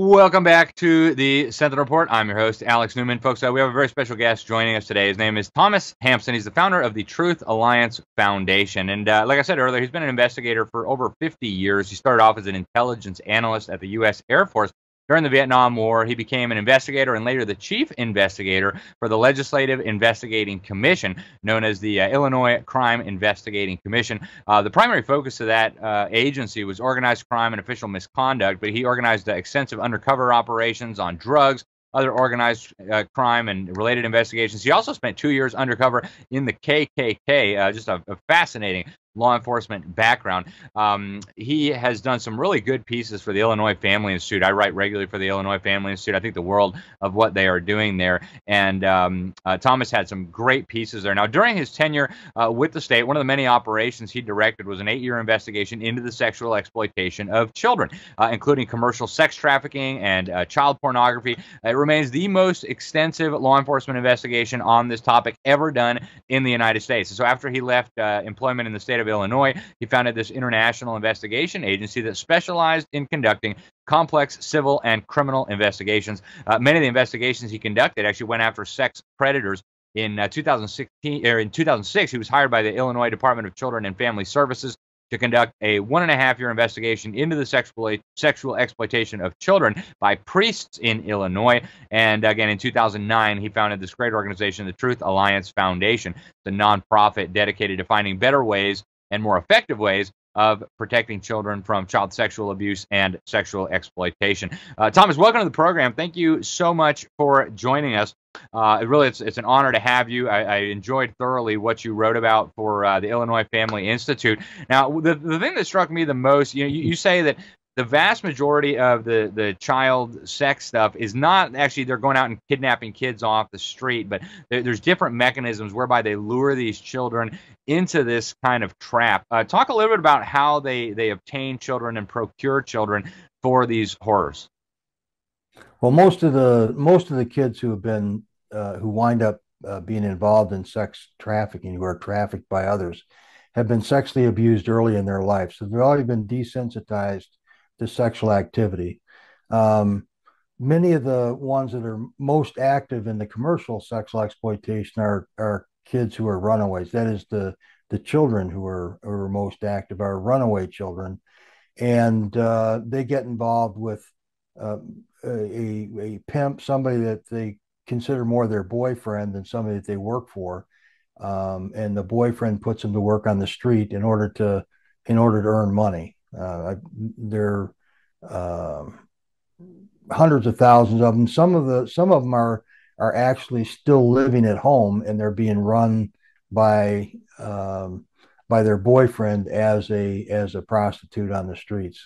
Welcome back to the Sentinel Report. I'm your host, Alex Newman. Folks, uh, we have a very special guest joining us today. His name is Thomas Hampson. He's the founder of the Truth Alliance Foundation. And uh, like I said earlier, he's been an investigator for over 50 years. He started off as an intelligence analyst at the U.S. Air Force during the Vietnam War, he became an investigator and later the chief investigator for the Legislative Investigating Commission, known as the uh, Illinois Crime Investigating Commission. Uh, the primary focus of that uh, agency was organized crime and official misconduct, but he organized extensive undercover operations on drugs, other organized uh, crime and related investigations. He also spent two years undercover in the KKK, uh, just a, a, fascinating law enforcement background. Um, he has done some really good pieces for the Illinois Family Institute. I write regularly for the Illinois Family Institute. I think the world of what they are doing there. And um, uh, Thomas had some great pieces there. Now, during his tenure uh, with the state, one of the many operations he directed was an eight year investigation into the sexual exploitation of children, uh, including commercial sex trafficking and uh, child pornography. It remains the most extensive law enforcement investigation on this topic ever done in the United States. so, after he left uh, employment in the state of Illinois. He founded this international investigation agency that specialized in conducting complex civil and criminal investigations. Uh, many of the investigations he conducted actually went after sex predators. In uh, 2016 or in 2006, he was hired by the Illinois Department of Children and Family Services to conduct a one and a half year investigation into the sexual, sexual exploitation of children by priests in Illinois. And again, in 2009, he founded this great organization, the Truth Alliance Foundation, the nonprofit dedicated to finding better ways and more effective ways of protecting children from child sexual abuse and sexual exploitation. Uh, Thomas, welcome to the program. Thank you so much for joining us. Uh, really, it's, it's an honor to have you. I, I enjoyed thoroughly what you wrote about for uh, the Illinois Family Institute. Now, the, the thing that struck me the most, you know, you, you say that the vast majority of the the child sex stuff is not actually they're going out and kidnapping kids off the street, but there, there's different mechanisms whereby they lure these children into this kind of trap. Uh, talk a little bit about how they they obtain children and procure children for these horrors. Well, most of the most of the kids who have been uh, who wind up uh, being involved in sex trafficking, who are trafficked by others, have been sexually abused early in their life, so they've already been desensitized to sexual activity. Um, many of the ones that are most active in the commercial sexual exploitation are are kids who are runaways. That is the the children who are, who are most active are runaway children, and uh, they get involved with uh, a a pimp, somebody that they consider more their boyfriend than somebody that they work for, um, and the boyfriend puts them to work on the street in order to in order to earn money. Uh, there are uh, hundreds of thousands of them. Some of the some of them are are actually still living at home and they're being run by um, by their boyfriend as a as a prostitute on the streets.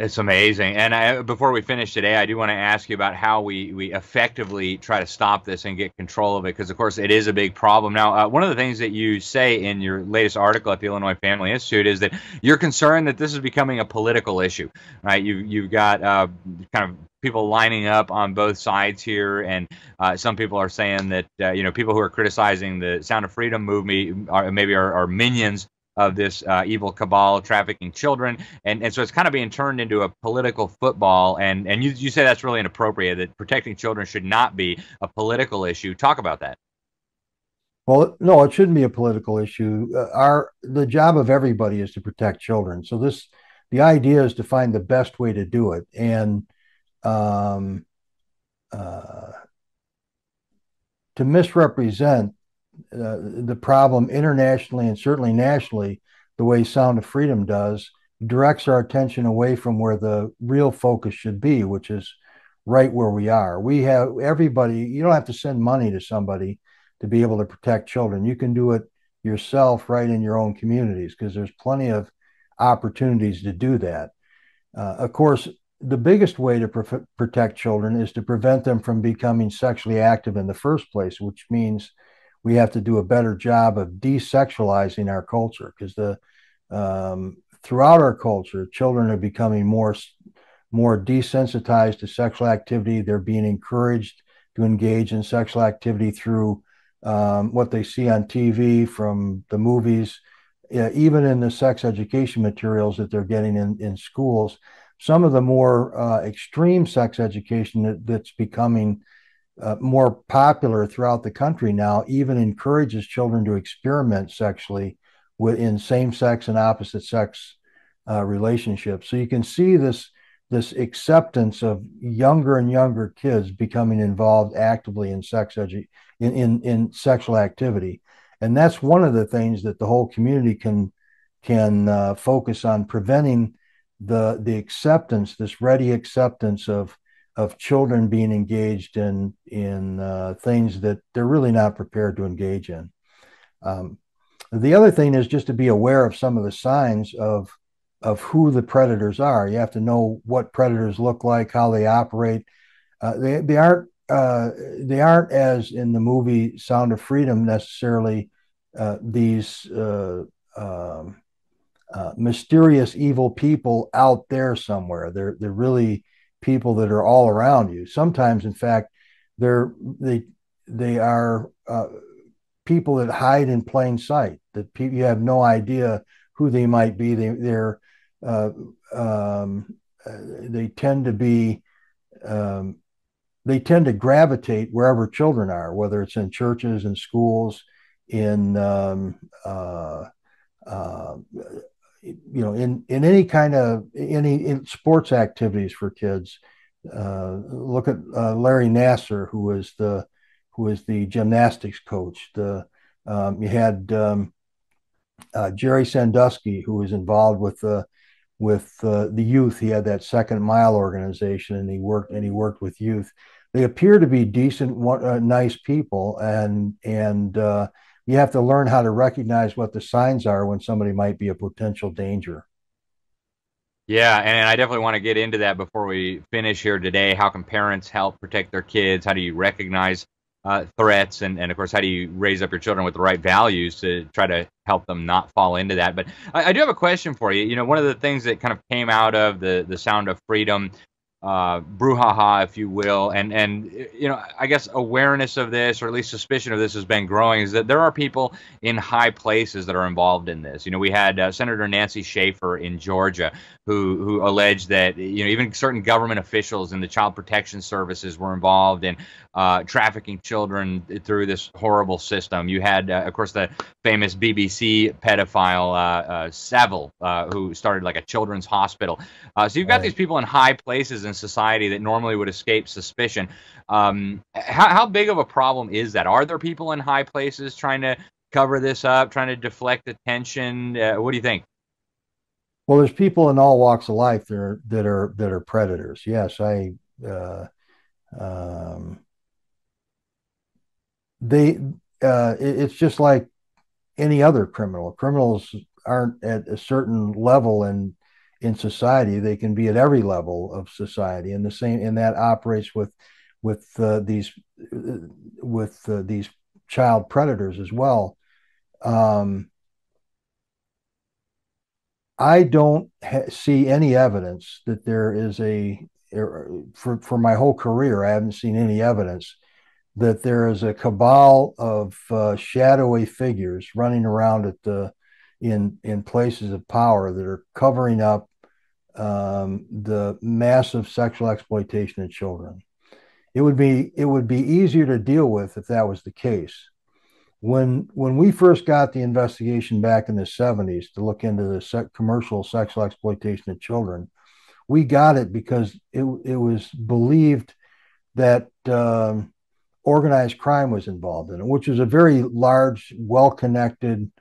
It's amazing. And I, before we finish today, I do want to ask you about how we, we effectively try to stop this and get control of it, because of course it is a big problem. Now, uh, one of the things that you say in your latest article at the Illinois Family Institute is that you're concerned that this is becoming a political issue, right? You, you've got uh, kind of people lining up on both sides here, and uh, some people are saying that uh, you know people who are criticizing the Sound of Freedom movement are maybe are, are minions of this uh, evil cabal trafficking children, and and so it's kind of being turned into a political football. And and you you say that's really inappropriate. That protecting children should not be a political issue. Talk about that. Well, no, it shouldn't be a political issue. Uh, our the job of everybody is to protect children. So this the idea is to find the best way to do it, and um, uh, to misrepresent uh, the problem internationally and certainly nationally, the way Sound of Freedom does, directs our attention away from where the real focus should be, which is right where we are. We have everybody, you don't have to send money to somebody to be able to protect children. You can do it yourself right in your own communities because there's plenty of opportunities to do that. Uh, of course, the biggest way to pro- protect children is to prevent them from becoming sexually active in the first place, which means we have to do a better job of desexualizing our culture because the um, throughout our culture, children are becoming more more desensitized to sexual activity. They're being encouraged to engage in sexual activity through um, what they see on TV, from the movies, even in the sex education materials that they're getting in, in schools. some of the more uh, extreme sex education that, that's becoming uh, more popular throughout the country now even encourages children to experiment sexually within same-sex and opposite-sex uh, relationships. So you can see this this acceptance of younger and younger kids becoming involved actively in sex edu- in, in, in sexual activity, and that's one of the things that the whole community can can uh, focus on preventing the the acceptance, this ready acceptance of of children being engaged in in uh, things that they're really not prepared to engage in. Um, the other thing is just to be aware of some of the signs of of who the predators are. You have to know what predators look like, how they operate. Uh, they they aren't uh, they aren't as in the movie Sound of Freedom necessarily uh, these uh, um, uh, mysterious evil people out there somewhere. They're they're really people that are all around you. Sometimes, in fact, they're they they are uh, people that hide in plain sight. That pe- you have no idea who they might be. They they're uh, um, uh, they tend to be um, they tend to gravitate wherever children are, whether it's in churches and schools, in um, uh, uh, you know, in in any kind of any sports activities for kids. Uh, look at uh, Larry Nassar, who was the who was the gymnastics coach. The um, you had um, uh, Jerry Sandusky, who was involved with the with uh, the youth. He had that second mile organization, and he worked and he worked with youth. They appear to be decent, uh, nice people, and and uh, you have to learn how to recognize what the signs are when somebody might be a potential danger. Yeah, and I definitely want to get into that before we finish here today. How can parents help protect their kids? How do you recognize uh, threats? And, and of course, how do you raise up your children with the right values to try to help them not fall into that? But I, I do have a question for you. You know, one of the things that kind of came out of the, the Sound of Freedom uh, brouhaha, if you will, and and you know, I guess awareness of this, or at least suspicion of this, has been growing. Is that there are people in high places that are involved in this? You know, we had uh, Senator Nancy Schaefer in Georgia who who alleged that you know even certain government officials in the child protection services were involved in uh, trafficking children through this horrible system. You had, uh, of course, the famous BBC pedophile uh, uh, Savile, uh, who started like a children's hospital. Uh, so you've got right. these people in high places in society that normally would escape suspicion. Um, how, how big of a problem is that? Are there people in high places trying to cover this up, trying to deflect attention? what do you think? Well, there's people in all walks of life that are that are that are predators. Yes, I. Uh, um, they. Uh, it, it's just like any other criminal. Criminals aren't at a certain level in in society. They can be at every level of society, and the same. And that operates with with uh, these with uh, these child predators as well. Um, I don't ha- see any evidence that there is a er, for for my whole career. I haven't seen any evidence that there is a cabal of uh, shadowy figures running around at the in in places of power that are covering up um, the massive sexual exploitation of children. It would be it would be easier to deal with if that was the case when when we first got the investigation back in the 70s to look into the se- commercial sexual exploitation of children we got it because it, it was believed that um, organized crime was involved in it which was a very large well-connected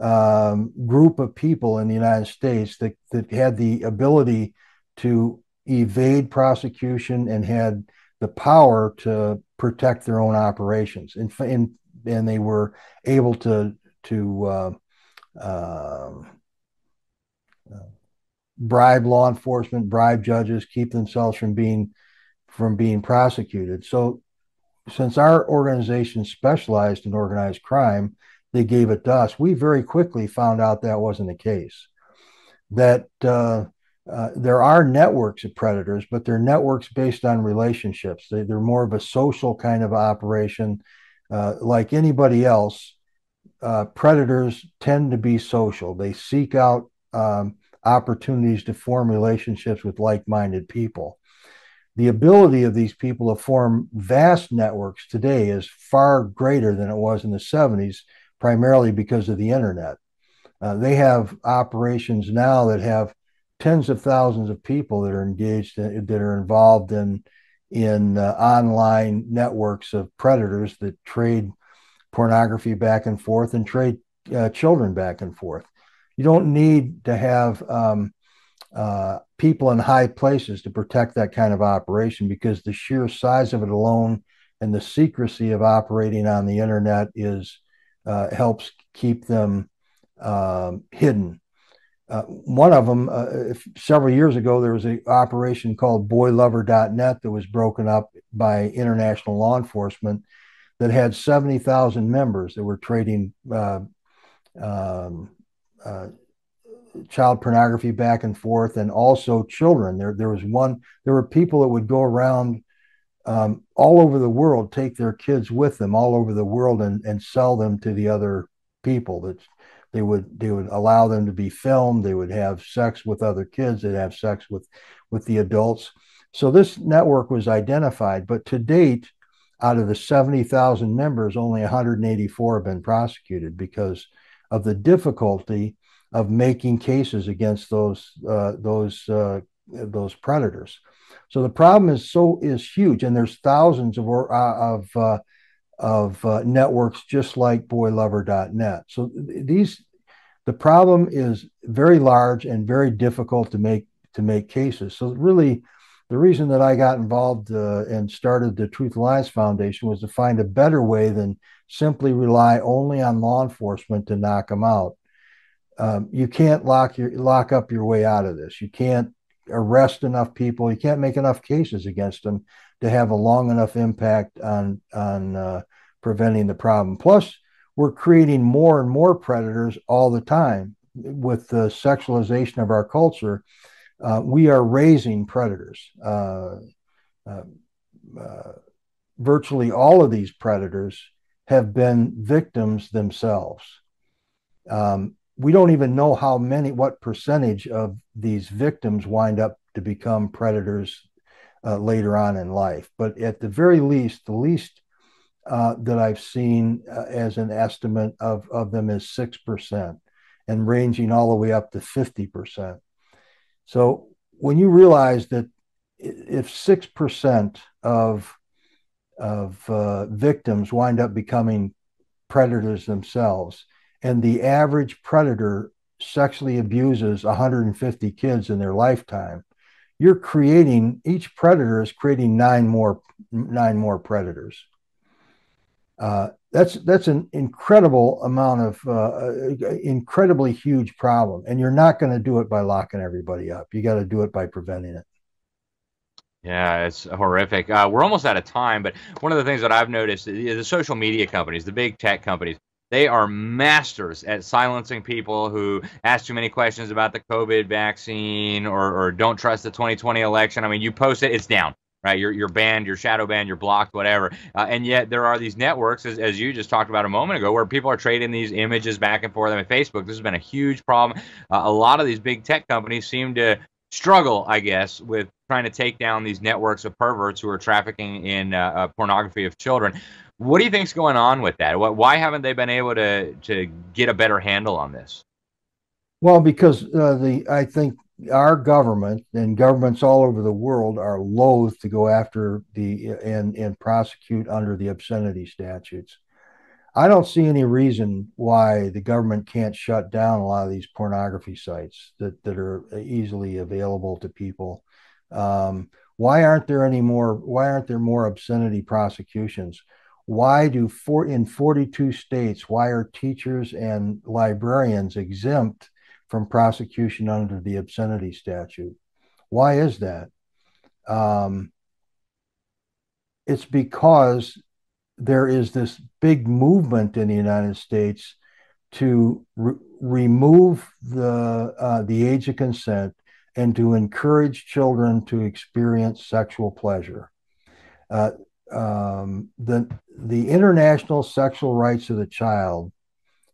um, group of people in the united states that, that had the ability to evade prosecution and had the power to protect their own operations. In, in and they were able to to uh, uh, bribe law enforcement, bribe judges, keep themselves from being from being prosecuted. So, since our organization specialized in organized crime, they gave it to us. We very quickly found out that wasn't the case. That uh, uh, there are networks of predators, but they're networks based on relationships. They, are more of a social kind of operation uh, like anybody else, uh, predators tend to be social. They seek out um, opportunities to form relationships with like-minded people. The ability of these people to form vast networks today is far greater than it was in the 70s, primarily because of the internet. Uh, they have operations now that have tens of thousands of people that are engaged in, that are involved in in uh, online networks of predators that trade pornography back and forth and trade uh, children back and forth. You don't need to have um, uh, people in high places to protect that kind of operation because the sheer size of it alone and the secrecy of operating on the internet is uh, helps keep them um, hidden. Uh, one of them, uh, several years ago, there was an operation called BoyLover.net that was broken up by international law enforcement that had 70,000 members that were trading uh, um, uh, child pornography back and forth and also children. There, there was one, there were people that would go around um, all over the world, take their kids with them all over the world and, and sell them to the other people that they would they would allow them to be filmed. They would have sex with other kids. They'd have sex with with the adults. So this network was identified but to date out of the 70,000 members only 184 have been prosecuted because of the difficulty of making cases against those uh, those uh, those predators so the problem is so is huge and there's thousands of uh, of uh, of uh, networks just like boylover.net. So these the problem is very large and very difficult to make to make cases. So really the reason that I got involved uh, and started the Truth Alliance Foundation was to find a better way than simply rely only on law enforcement to knock them out. Um, you can't lock your lock up your way out of this. You can't arrest enough people. You can't make enough cases against them to have a long enough impact on on uh, preventing the problem. Plus, we're creating more and more predators all the time with the sexualization of our culture. Uh, we are raising predators. Uh, uh, uh virtually all of these predators have been victims themselves. Um, we don't even know how many, what percentage of these victims wind up to become predators uh, later on in life. But at the very least, the least uh, that I've seen uh, as an estimate of, of them is 6% and ranging all the way up to 50%. So when you realize that if 6% of, of uh, victims wind up becoming predators themselves, and the average predator sexually abuses 150 kids in their lifetime, you're creating each predator is creating nine more nine more predators. Uh, that's that's an incredible amount of uh, uh incredibly huge problem, and you're not going to do it by locking everybody up. You got to do it by preventing it. Yeah, it's horrific. Uh, we're almost out of time, but one of the things that I've noticed is the social media companies, the big tech companies, they are masters at silencing people who ask too many questions about the COVID vaccine or, or don't trust the 2020 election. I mean, you post it, it's down right? You're, you're banned, you're shadow banned, you're blocked, whatever. Uh, and yet there are these networks, as, as you just talked about a moment ago, where people are trading these images back and forth. I mean, Facebook, this has been a huge problem. Uh, a lot of these big tech companies seem to struggle, I guess, with trying to take down these networks of perverts who are trafficking in uh, uh pornography of children. What do you think's going on with that? Why haven't they been able to to get a better handle on this? Well, because uh, the I think our government and governments all over the world are loath to go after the and and prosecute under the obscenity statutes. I don't see any reason why the government can't shut down a lot of these pornography sites that, that are easily available to people. Um, why aren't there any more? Why aren't there more obscenity prosecutions? Why do for in 42 states? Why are teachers and librarians exempt from prosecution under the obscenity statute. Why is that? Um, it's because there is this big movement in the United States to re- remove the uh, the age of consent and to encourage children to experience sexual pleasure. Uh, um, the the international sexual rights of the child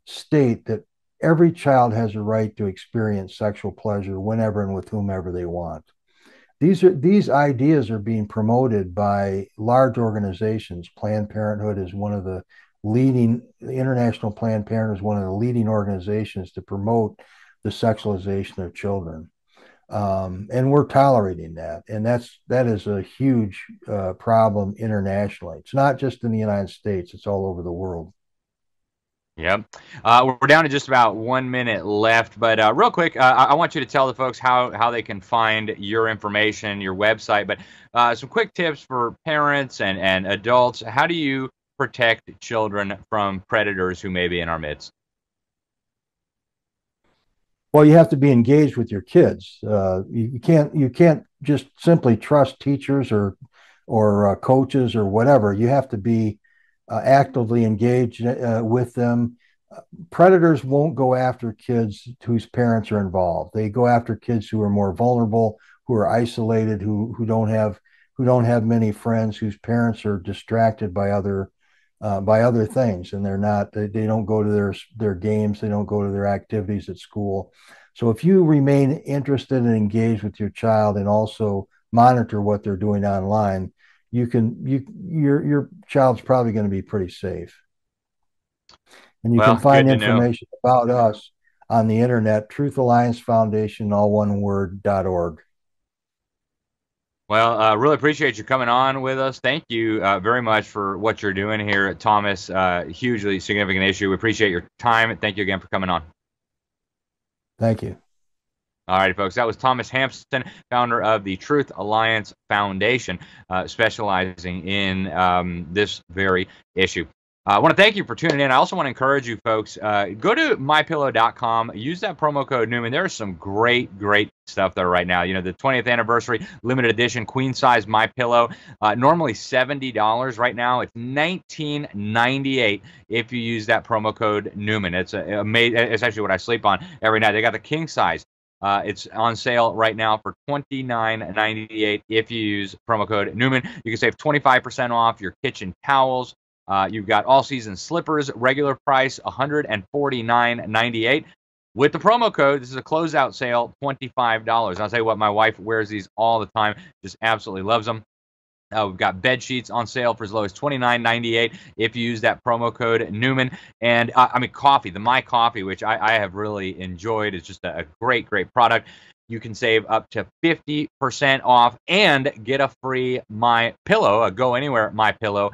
state that every child has a right to experience sexual pleasure whenever and with whomever they want. These are these ideas are being promoted by large organizations. Planned Parenthood is one of the leading the International Planned Parenthood is one of the leading organizations to promote the sexualization of children. Um, and we're tolerating that, and that's that is a huge uh, problem internationally. It's not just in the United States; it's all over the world. Yep. Uh, we're down to just about one minute left, but uh, real quick, uh, I want you to tell the folks how, how they can find your information, your website, but uh, some quick tips for parents and, and adults. How do you protect children from predators who may be in our midst? Well, you have to be engaged with your kids. Uh, you, can't you can't just simply trust teachers or or uh, coaches or whatever. You have to be uh, actively engaged uh, with them. Predators won't go after kids whose parents are involved. They go after kids who are more vulnerable, who are isolated, who who don't have who don't have many friends, whose parents are distracted by other uh, by other things, and they're not they, they don't go to their their games, they don't go to their activities at school. So if you remain interested and engaged with your child, and also monitor what they're doing online, you can you your your child's probably going to be pretty safe. And you well, can find information know. about us on the internet, Truth Alliance Foundation, all one word, dot org. Well, uh, really appreciate you coming on with us. Thank you uh, very much for what you're doing here at Thomas. Uh, hugely significant issue. We appreciate your time. Thank you again for coming on. Thank you. All right, folks. That was Thomas Hampson, founder of the Truth Alliance Foundation, uh, specializing in um, this very issue. Uh, I want to thank you for tuning in. I also want to encourage you folks, uh, go to mypillow.com, use that promo code Newman. There's some great, great stuff there right now. You know, the 20th anniversary limited edition queen size My Pillow, uh, normally $70 right now. It's $19.98 if you use that promo code Newman. It's a, amazing. It's actually what I sleep on every night. They got the king size. Uh, it's on sale right now for $29.98 if you use promo code Newman. You can save 25% off your kitchen towels, uh, you've got all season slippers, regular price $149.98. With the promo code, this is a closeout sale, $25. I'll tell you what, my wife wears these all the time, just absolutely loves them. Uh, we've got bed sheets on sale for as low as $29.98 if you use that promo code Newman. And uh, I mean, coffee, the My Coffee, which I, I have really enjoyed, is just a, a great, great product. You can save up to 50% off and get a free My Pillow, a Go Anywhere My Pillow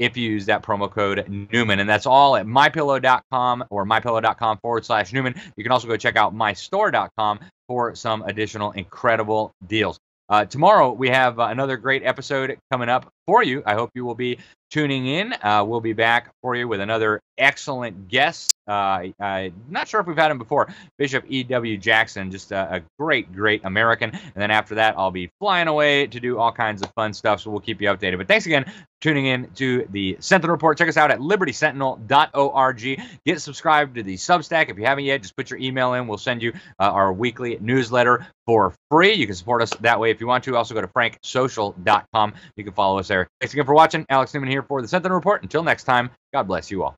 if you use that promo code Newman. And that's all at mypillow.com or mypillow.com forward slash Newman. You can also go check out mystore.com for some additional incredible deals. Uh, tomorrow, we have uh, another great episode coming up for you. I hope you will be tuning in. Uh, we'll be back for you with another excellent guest. Uh, I'm not sure if we've had him before. Bishop E.W. Jackson, just a, a, great, great American. And then after that, I'll be flying away to do all kinds of fun stuff. So we'll keep you updated. But thanks again for tuning in to the Sentinel Report. Check us out at libertysentinel.org. Get subscribed to the Substack. If you haven't yet, just put your email in. We'll send you uh, our weekly newsletter for free. You can support us that way if you want to. Also, go to franksocial.com. You can follow us there. Thanks again for watching. Alex Newman here for the Sentinel Report. Until next time, God bless you all.